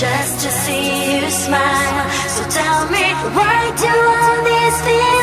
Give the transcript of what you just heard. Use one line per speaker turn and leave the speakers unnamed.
just to see you smile. So tell me, why do all these things?